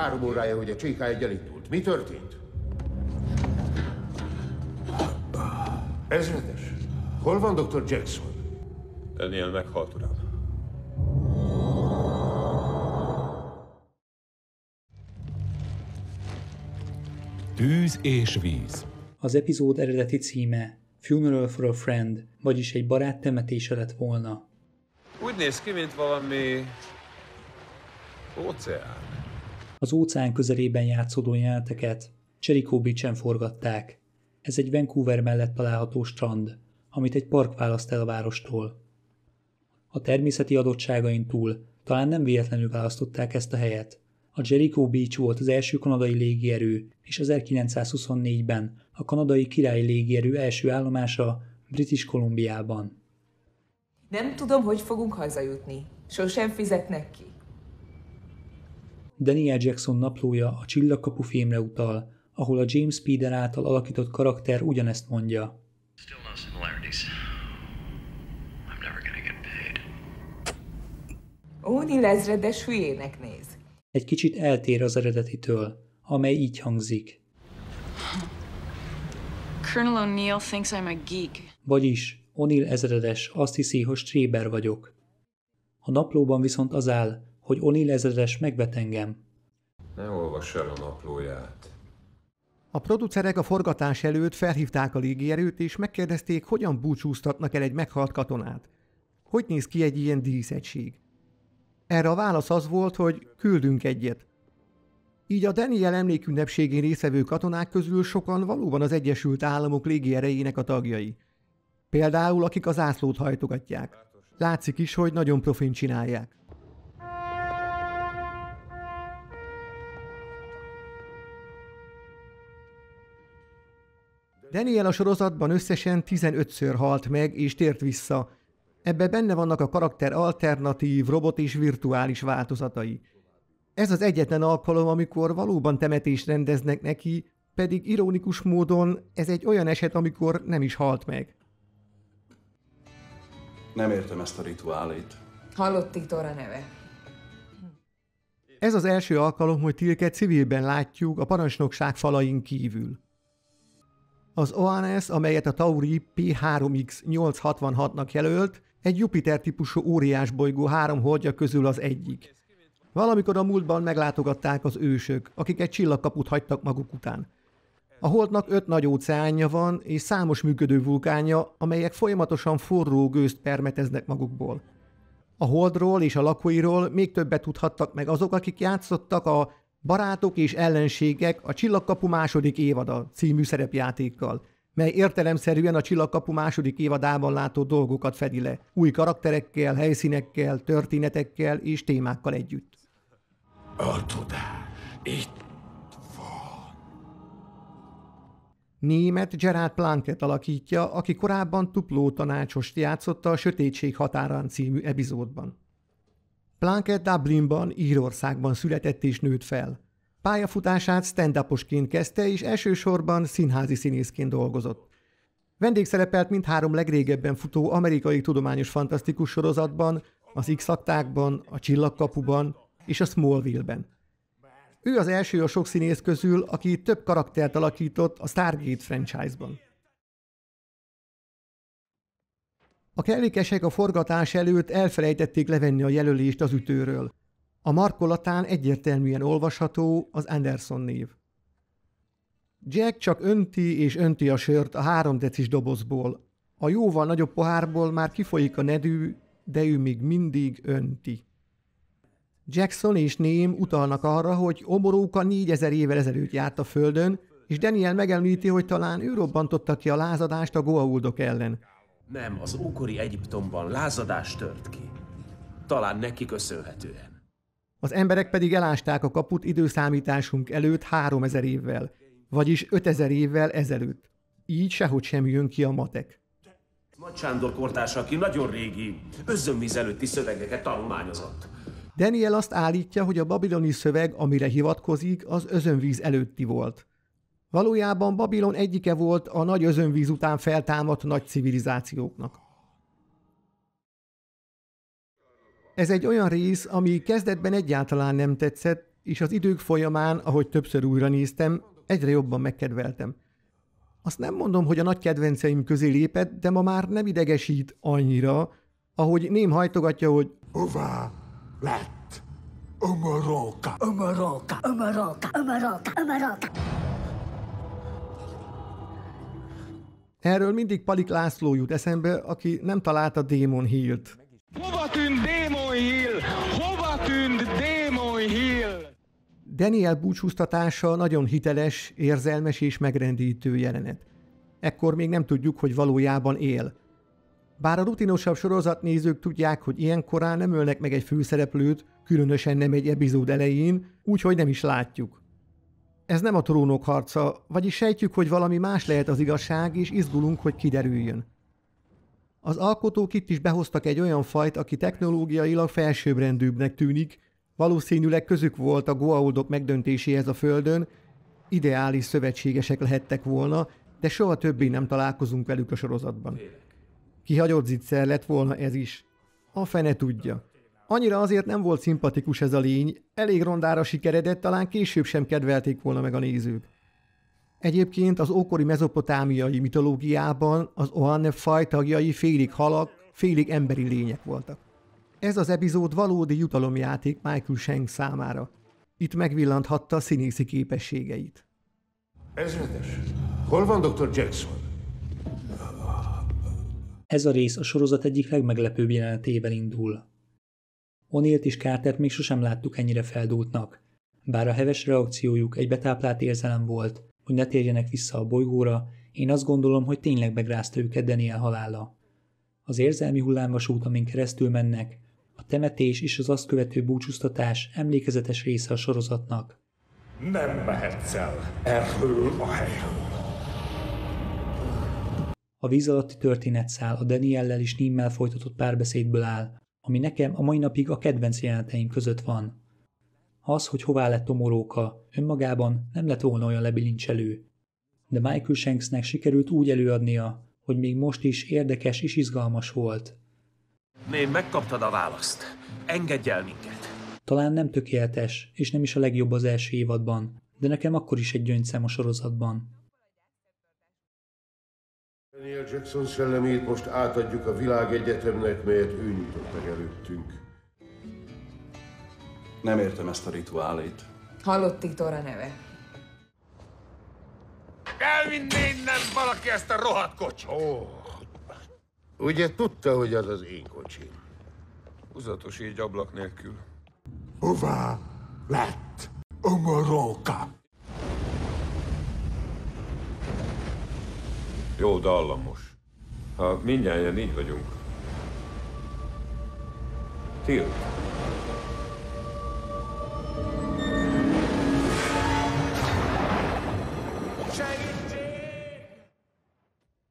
három órája, hogy a csíká egy elindult. Mi történt? Ezredes, hol van Dr. Jackson? Daniel meghalt, uram. Tűz és víz. Az epizód eredeti címe Funeral for a Friend, vagyis egy barát temetése lett volna. Úgy néz ki, mint valami... óceán. Az óceán közelében játszódó jeleneteket Jericho Beach-en forgatták. Ez egy Vancouver mellett található strand, amit egy park választ el a várostól. A természeti adottságain túl talán nem véletlenül választották ezt a helyet. A Jericho Beach volt az első kanadai légierő, és 1924-ben a kanadai királyi légierő első állomása British Kolumbiában. Nem tudom, hogy fogunk hazajutni. Sosem fizetnek ki. Daniel Jackson naplója a Csillagkapu filmre utal, ahol a James Speeder által alakított karakter ugyanezt mondja. Óni lezredes hülyének néz. Egy kicsit eltér az eredetitől, amely így hangzik. Colonel O'Neill thinks I'm a geek. Vagyis O'Neill ezredes azt hiszi, hogy Stréber vagyok. A naplóban viszont az áll, hogy O'Neill ezredes megvet engem. Ne olvass el a naplóját. A producerek a forgatás előtt felhívták a légierőt, és megkérdezték, hogyan búcsúztatnak el egy meghalt katonát. Hogy néz ki egy ilyen díszegység? Erre a válasz az volt, hogy küldünk egyet. Így a Daniel emlékünnepségén részvevő katonák közül sokan valóban az Egyesült Államok légierejének a tagjai. Például akik az ászlót hajtogatják. Látszik is, hogy nagyon profin csinálják. Daniel a sorozatban összesen 15-ször halt meg és tért vissza. Ebbe benne vannak a karakter alternatív, robot és virtuális változatai. Ez az egyetlen alkalom, amikor valóban temetést rendeznek neki, pedig ironikus módon ez egy olyan eset, amikor nem is halt meg. Nem értem ezt a rituálét. Hallott Titora neve. Ez az első alkalom, hogy Tilket civilben látjuk a parancsnokság falain kívül. Az OANS, amelyet a Tauri P3X866-nak jelölt, egy Jupiter-típusú óriás bolygó három holdja közül az egyik. Valamikor a múltban meglátogatták az ősök, akik egy csillagkaput hagytak maguk után. A holdnak öt nagy óceánja van, és számos működő vulkánja, amelyek folyamatosan forró gőzt permeteznek magukból. A holdról és a lakóiról még többet tudhattak meg azok, akik játszottak a Barátok és ellenségek a Csillagkapu második évada című szerepjátékkal, mely értelemszerűen a Csillagkapu második évadában látó dolgokat fedi le, új karakterekkel, helyszínekkel, történetekkel és témákkal együtt. A tudás. Itt Német Gerard Planket alakítja, aki korábban Tupló tanácsost játszotta a Sötétség határán című epizódban. Planket Dublinban, Írországban született és nőtt fel. Pályafutását stand kezdte, és elsősorban színházi színészként dolgozott. Vendégszerepelt mindhárom legrégebben futó amerikai tudományos fantasztikus sorozatban, az x a Csillagkapuban és a Smallville-ben. Ő az első a sok színész közül, aki több karaktert alakított a Stargate franchise-ban. A kellékesek a forgatás előtt elfelejtették levenni a jelölést az ütőről. A markolatán egyértelműen olvasható az Anderson név. Jack csak önti és önti a sört a három decis dobozból. A jóval nagyobb pohárból már kifolyik a nedű, de ő még mindig önti. Jackson és Ném utalnak arra, hogy Omoróka négyezer évvel ezelőtt járt a földön, és Daniel megemlíti, hogy talán ő robbantotta ki a lázadást a Goa'uldok ellen. Nem, az ókori Egyiptomban lázadás tört ki. Talán neki köszönhetően. Az emberek pedig elásták a kaput időszámításunk előtt 3000 évvel, vagyis 5000 évvel ezelőtt. Így sehogy sem jön ki a matek. Nagy Sándor kortársa, aki nagyon régi, özönvíz előtti szövegeket tanulmányozott. Daniel azt állítja, hogy a babiloni szöveg, amire hivatkozik, az özönvíz előtti volt. Valójában Babilon egyike volt a nagy özönvíz után feltámadt nagy civilizációknak. Ez egy olyan rész, ami kezdetben egyáltalán nem tetszett, és az idők folyamán, ahogy többször újra néztem, egyre jobban megkedveltem. Azt nem mondom, hogy a nagy kedvenceim közé lépett, de ma már nem idegesít annyira, ahogy ném hajtogatja, hogy Hová lett Ömöróka? Ömöróka, ömöróka, ömöróka, ömöróka. Erről mindig Palik László jut eszembe, aki nem találta Démon Hill-t. Hova tűnt Démon Hill? Hova tűnt Démon Hill? Daniel búcsúztatása nagyon hiteles, érzelmes és megrendítő jelenet. Ekkor még nem tudjuk, hogy valójában él. Bár a rutinosabb sorozatnézők tudják, hogy ilyen korán nem ölnek meg egy főszereplőt, különösen nem egy epizód elején, úgyhogy nem is látjuk. Ez nem a trónok harca, vagyis sejtjük, hogy valami más lehet az igazság, és izgulunk, hogy kiderüljön. Az alkotók itt is behoztak egy olyan fajt, aki technológiailag felsőbbrendűbbnek tűnik, valószínűleg közük volt a Goa'uldok megdöntéséhez a Földön, ideális szövetségesek lehettek volna, de soha többé nem találkozunk velük a sorozatban. Kihagyott zicser lett volna ez is. A fene tudja. Annyira azért nem volt szimpatikus ez a lény, elég rondára sikeredett, talán később sem kedvelték volna meg a nézők. Egyébként az ókori mezopotámiai mitológiában az Oanne faj tagjai félig halak, félig emberi lények voltak. Ez az epizód valódi jutalomjáték Michael Shank számára. Itt megvillanthatta színészi képességeit. Ezredes, hol van Dr. Jackson? Ez a rész a sorozat egyik legmeglepőbb jelenetével indul. Onilt és Cartert még sosem láttuk ennyire feldúltnak, bár a heves reakciójuk egy betáplált érzelem volt, hogy ne térjenek vissza a bolygóra, én azt gondolom, hogy tényleg megrázta őket Daniel halála. Az érzelmi hullámvasút, amin keresztül mennek, a temetés és az azt követő búcsúztatás emlékezetes része a sorozatnak. Nem mehetsz el erről a helyről. A víz alatti történetszál a Daniellel és Nimmel folytatott párbeszédből áll, ami nekem a mai napig a kedvenc jeleneteim között van. Az, hogy hová lett Tomoróka, önmagában nem lett volna olyan lebilincselő. De Michael Shanksnek sikerült úgy előadnia, hogy még most is érdekes és izgalmas volt. Ném, megkaptad a választ. Engedj el minket. Talán nem tökéletes, és nem is a legjobb az első évadban, de nekem akkor is egy gyöngyszem a sorozatban. Daniel Jackson szellemét most átadjuk a világegyetemnek, melyet ő nyitott meg előttünk. Nem értem ezt a rituálét. Hallott Titora neve. Elvinni innen valaki ezt a rohadt kocsit! Ó, ugye tudta, hogy az az én kocsim? Húzatos így ablak nélkül. Hová lett Ömöróka? Jó dallamos. Ha mindjárt így vagyunk. Tilt.